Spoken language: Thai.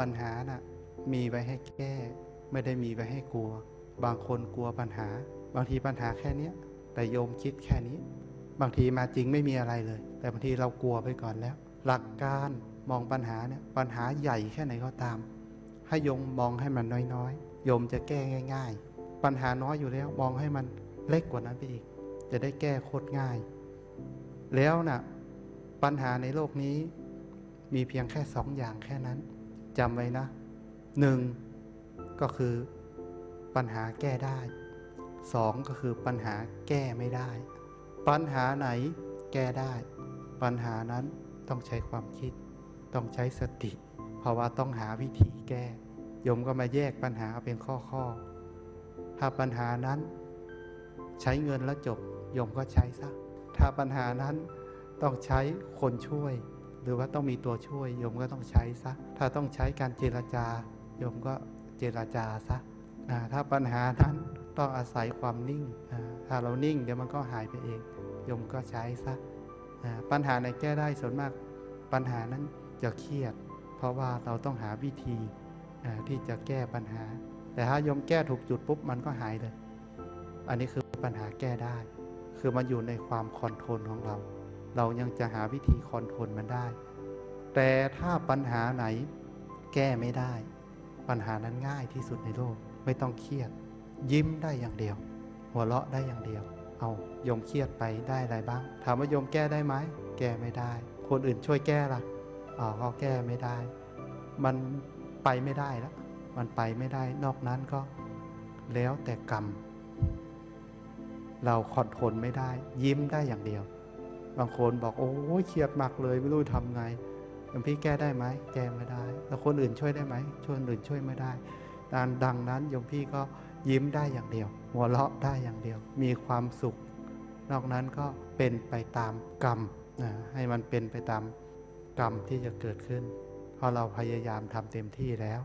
ปัญหาน่ะมีไว้ให้แก้ ไม่ได้มีไว้ให้กลัว บางคนกลัวปัญหา บางทีปัญหาแค่เนี้ยแต่โยมคิดแค่นี้ บางทีมาจริงไม่มีอะไรเลย แต่บางทีเรากลัวไปก่อนแล้ว หลักการมองปัญหาเนี่ยปัญหาใหญ่แค่ไหนก็ตาม ให้โยมมองให้มันน้อยๆโยมจะแก้ง่าย ๆ ปัญหาน้อยอยู่แล้วมองให้มันเล็กกว่านั้นไปอีก จะได้แก้โคตรง่าย แล้วนะ่ะปัญหาในโลกนี้มีเพียงแค่สองอย่างแค่นั้น จำไว้นะหนึ่งก็คือปัญหาแก้ได้สองก็คือปัญหาแก้ไม่ได้ ปัญหาไหนแก้ได้ ปัญหานั้นต้องใช้ความคิด ต้องใช้สติ เพราะว่าต้องหาวิธีแก้โยมก็มาแยกปัญหาเป็นข้อข้อถ้าปัญหานั้น ใช้เงินแล้วจบโยมก็ใช้ซะถ้าปัญหานั้นต้องใช้คนช่วย หรือว่าต้องมีตัวช่วยโยมก็ต้องใช้ซะ ถ้าต้องใช้การเจรจาโยมก็เจรจาซะถ้าปัญหานั้นต้องอาศัยความนิ่ง ถ้าเรานิ่งเดี๋ยวมันก็หายไปเองโยมก็ใช้ซะปัญหาไหนแก้ได้ส่วนมากปัญหานั้นจะเครียด เพราะว่าเราต้องหาวิธีที่จะแก้ปัญหา แต่ถ้าโยมแก้ถูกจุดปุ๊บมันก็หายเลย อันนี้คือปัญหาแก้ได้ คือมันอยู่ในความคอนโทรลของเรา เรายังจะหาวิธีคอนโทรลมันได้ แต่ถ้าปัญหาไหนแก้ไม่ได้ ปัญหานั้นง่ายที่สุดในโลก ไม่ต้องเครียด ยิ้มได้อย่างเดียว หัวเราะได้อย่างเดียว เอาโยมเครียดไปได้อะไรบ้าง ถามว่าโยมแก้ได้ไหม แก้ไม่ได้ คนอื่นช่วยแก้ล่ะอ๋อก็แก้ไม่ได้ มันไปไม่ได้แล้ว มันไปไม่ได้ นอกนั้นก็แล้วแต่กรรม เราคอนโทรลไม่ได้ ยิ้มได้อย่างเดียว บางคนบอกโอ้ยเครียดมากเลยไม่รู้ทำไงหลวงพี่แก้ได้ไหมแก้ไม่ได้ แล้วคนอื่นช่วยได้ไหมช่วยคนอื่นช่วยไม่ได้ดังดังนั้นโยมพี่ก็ยิ้มได้อย่างเดียว หัวเราะได้อย่างเดียว มีความสุข นอกนั้นก็เป็นไปตามกรรมนะให้มันเป็นไปตามกรรมที่จะเกิดขึ้น เพราะเราพยายามทำเต็มที่แล้ว